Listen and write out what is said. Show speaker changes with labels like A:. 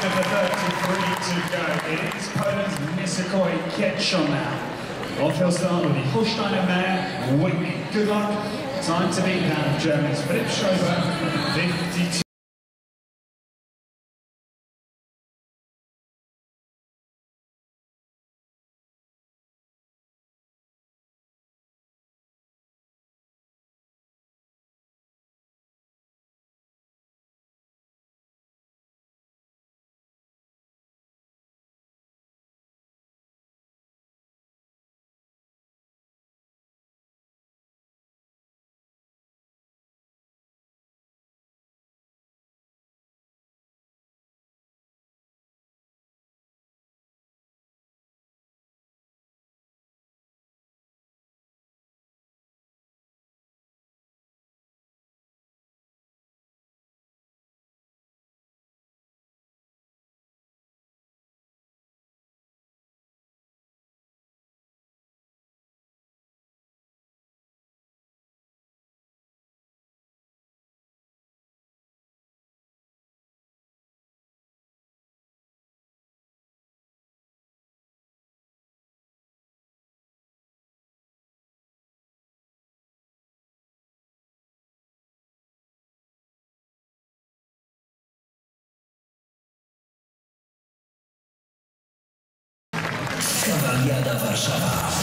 A: the 33 to go. It is Poland's Kiecoń now. Off he'll start with the Holsteiner mare, Whitney. Good luck. Time to beat that of Germany's Philipp Schober,
B: Kawaliada Warszawa.